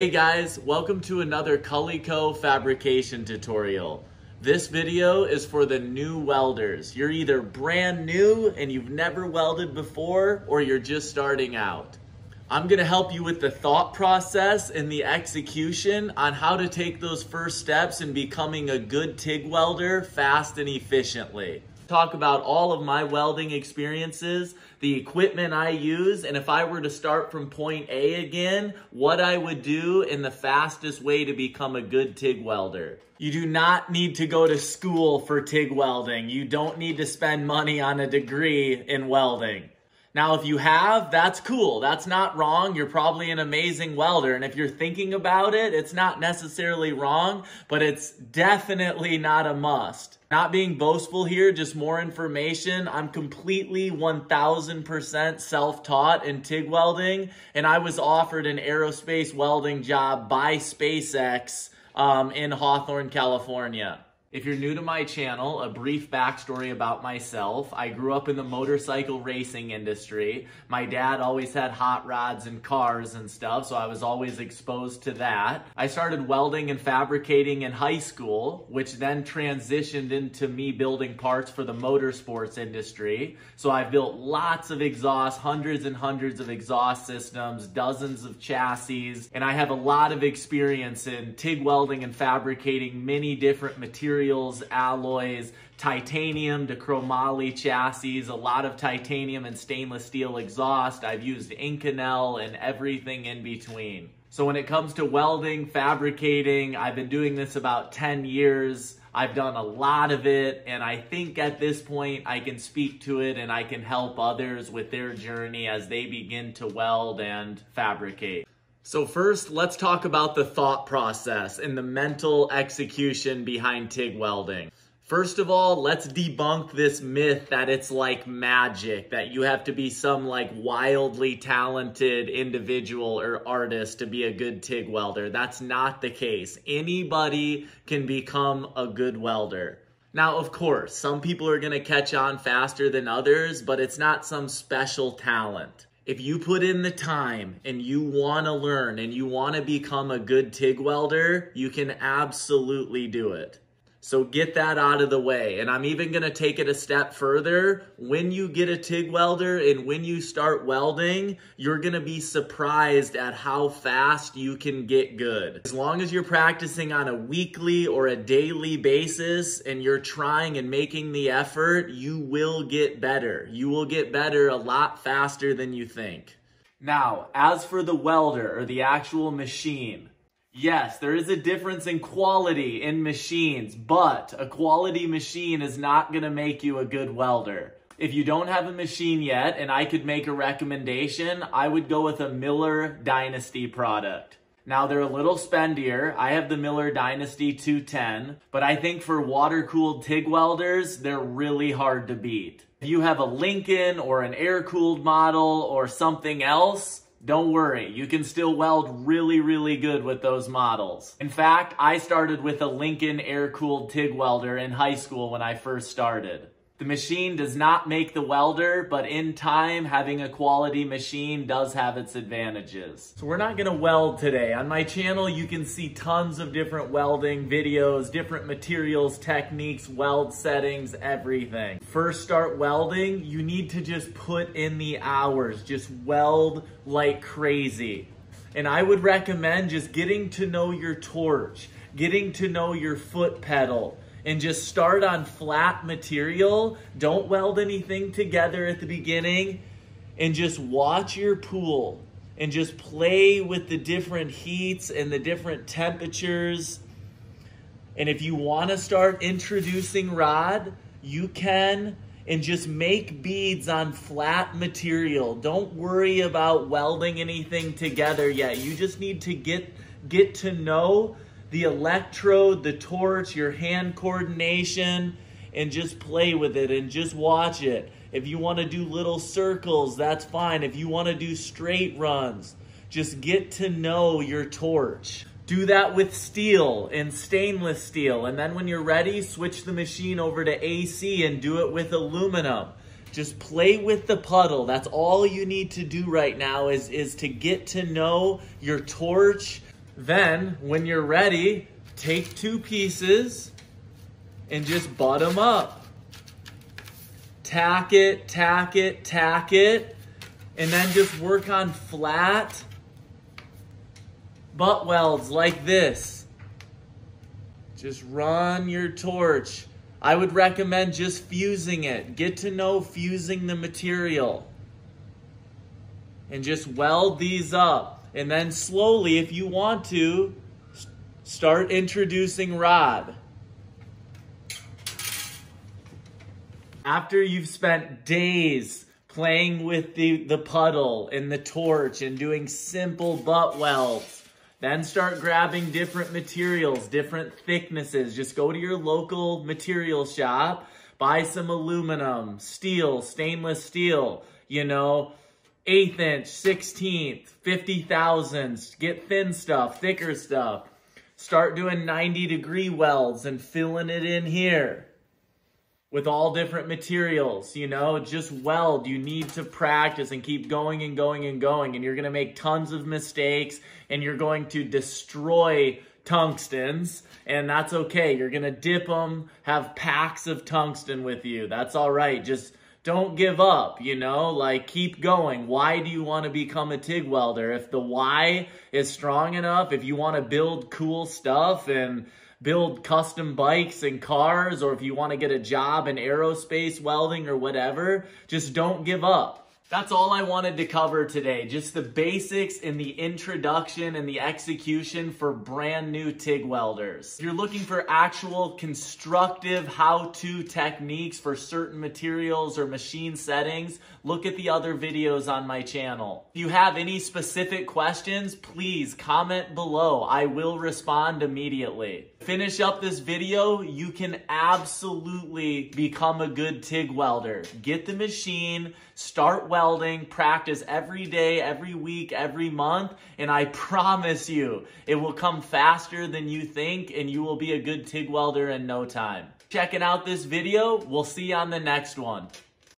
Hey guys, welcome to another Kullyco fabrication tutorial. This video is for the new welders. You're either brand new and you've never welded before or you're just starting out. I'm gonna help you with the thought process and the execution on how to take those first steps in becoming a good TIG welder fast and efficiently talk about all of my welding experiences, the equipment I use, and if I were to start from point A again, what I would do in the fastest way to become a good TIG welder. You do not need to go to school for TIG welding. You don't need to spend money on a degree in welding. Now, if you have, that's cool. That's not wrong. You're probably an amazing welder. And if you're thinking about it, it's not necessarily wrong, but it's definitely not a must. Not being boastful here, just more information. I'm completely 1000% self-taught in TIG welding, and I was offered an aerospace welding job by SpaceX um, in Hawthorne, California. If you're new to my channel, a brief backstory about myself. I grew up in the motorcycle racing industry. My dad always had hot rods and cars and stuff, so I was always exposed to that. I started welding and fabricating in high school, which then transitioned into me building parts for the motorsports industry. So I've built lots of exhaust, hundreds and hundreds of exhaust systems, dozens of chassis, and I have a lot of experience in TIG welding and fabricating many different materials materials, alloys, titanium to chromoly chassis, a lot of titanium and stainless steel exhaust. I've used Inconel and everything in between. So when it comes to welding, fabricating, I've been doing this about 10 years. I've done a lot of it, and I think at this point I can speak to it and I can help others with their journey as they begin to weld and fabricate. So first, let's talk about the thought process and the mental execution behind TIG welding. First of all, let's debunk this myth that it's like magic, that you have to be some like wildly talented individual or artist to be a good TIG welder. That's not the case. Anybody can become a good welder. Now, of course, some people are going to catch on faster than others, but it's not some special talent if you put in the time and you want to learn and you want to become a good TIG welder, you can absolutely do it. So get that out of the way. And I'm even going to take it a step further. When you get a TIG welder and when you start welding, you're going to be surprised at how fast you can get good. As long as you're practicing on a weekly or a daily basis and you're trying and making the effort, you will get better. You will get better a lot faster than you think. Now, as for the welder or the actual machine, Yes, there is a difference in quality in machines, but a quality machine is not going to make you a good welder. If you don't have a machine yet and I could make a recommendation, I would go with a Miller Dynasty product. Now they're a little spendier. I have the Miller Dynasty 210, but I think for water-cooled TIG welders, they're really hard to beat. If you have a Lincoln or an air-cooled model or something else, don't worry, you can still weld really, really good with those models. In fact, I started with a Lincoln air-cooled TIG welder in high school when I first started. The machine does not make the welder, but in time, having a quality machine does have its advantages. So we're not gonna weld today. On my channel, you can see tons of different welding videos, different materials, techniques, weld settings, everything. First start welding, you need to just put in the hours, just weld like crazy. And I would recommend just getting to know your torch, getting to know your foot pedal, and just start on flat material. Don't weld anything together at the beginning and just watch your pool and just play with the different heats and the different temperatures. And if you want to start introducing rod, you can and just make beads on flat material. Don't worry about welding anything together yet. You just need to get get to know the electrode, the torch, your hand coordination, and just play with it and just watch it. If you want to do little circles, that's fine. If you want to do straight runs, just get to know your torch. Do that with steel and stainless steel. And then when you're ready, switch the machine over to AC and do it with aluminum. Just play with the puddle. That's all you need to do right now is, is to get to know your torch Then, when you're ready, take two pieces and just butt them up. Tack it, tack it, tack it, and then just work on flat butt welds like this. Just run your torch. I would recommend just fusing it. Get to know fusing the material. And just weld these up. And then slowly, if you want to, start introducing rod. After you've spent days playing with the, the puddle and the torch and doing simple butt welds, then start grabbing different materials, different thicknesses. Just go to your local material shop, buy some aluminum, steel, stainless steel, you know, eighth inch, 16th, 50 thousandths, get thin stuff, thicker stuff. Start doing 90 degree welds and filling it in here with all different materials, you know, just weld. You need to practice and keep going and going and going. And you're going to make tons of mistakes and you're going to destroy tungstens. And that's okay. You're going to dip them, have packs of tungsten with you. That's all right. Just don't give up, you know, like keep going. Why do you want to become a TIG welder? If the why is strong enough, if you want to build cool stuff and build custom bikes and cars, or if you want to get a job in aerospace welding or whatever, just don't give up. That's all I wanted to cover today. Just the basics and the introduction and the execution for brand new TIG welders. If you're looking for actual constructive how-to techniques for certain materials or machine settings, look at the other videos on my channel. If you have any specific questions, please comment below. I will respond immediately. Finish up this video, you can absolutely become a good TIG welder. Get the machine, start welding, practice every day, every week, every month, and I promise you, it will come faster than you think and you will be a good TIG welder in no time. Checking out this video, we'll see you on the next one.